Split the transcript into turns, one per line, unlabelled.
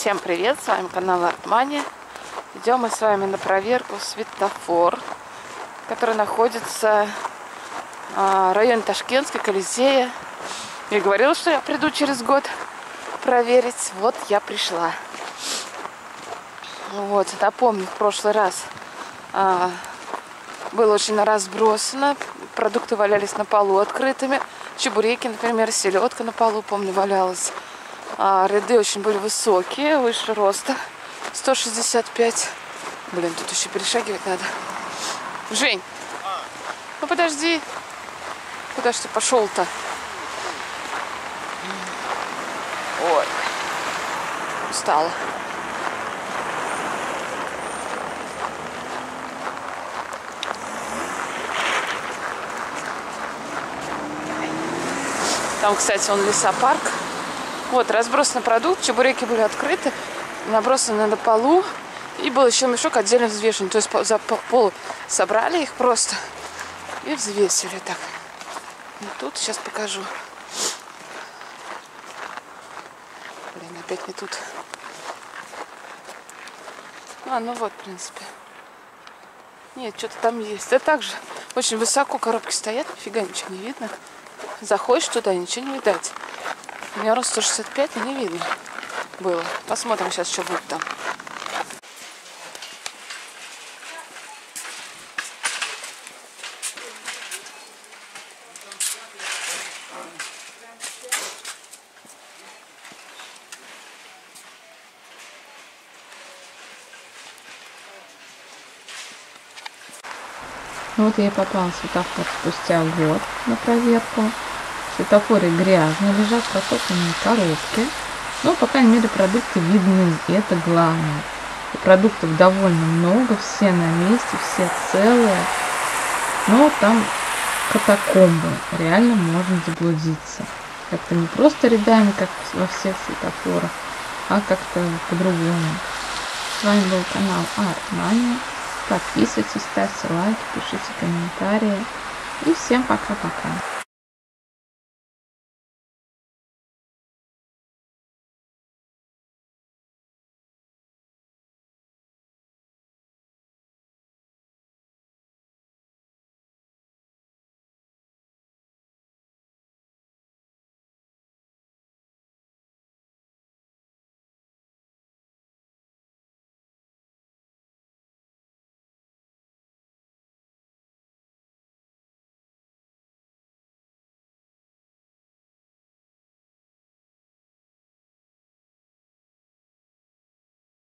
Всем привет, с вами канал Артмани. Идем мы с вами на проверку светофор, который находится а, в районе Ташкентской, Колизея. Я говорила, что я приду через год проверить. Вот я пришла. Вот, напомню, в прошлый раз а, было очень разбросано. Продукты валялись на полу открытыми. Чебуреки, например, селедка на полу, помню, валялась. А, ряды очень были высокие, выше роста. 165. Блин, тут еще перешагивать надо. Жень, ну подожди. Куда ж ты пошел-то? Ой, устала. Там, кстати, он лесопарк. Вот, разбросан продукт, чебуреки были открыты, набросаны на полу. И был еще мешок отдельно взвешен. То есть за пол собрали их просто и взвесили так. И тут сейчас покажу. Блин, опять не тут. А, ну вот, в принципе. Нет, что-то там есть. Да так же. Очень высоко коробки стоят, нифига ничего не видно. Заходишь туда, ничего не видать. У меня рост 165, и не видно было. Посмотрим сейчас, что будет там.
Вот я и попала в светофор спустя год на проверку. Светофоры грязные, лежат протопленные коробки. Но, по крайней мере, продукты видны, и это главное. И продуктов довольно много, все на месте, все целые. Но там катакомбы, реально можно заблудиться. Как-то не просто рядами, как во всех светофорах, а как-то по-другому. С вами был канал Артмания. Подписывайтесь, ставьте лайки, пишите комментарии. И всем пока-пока.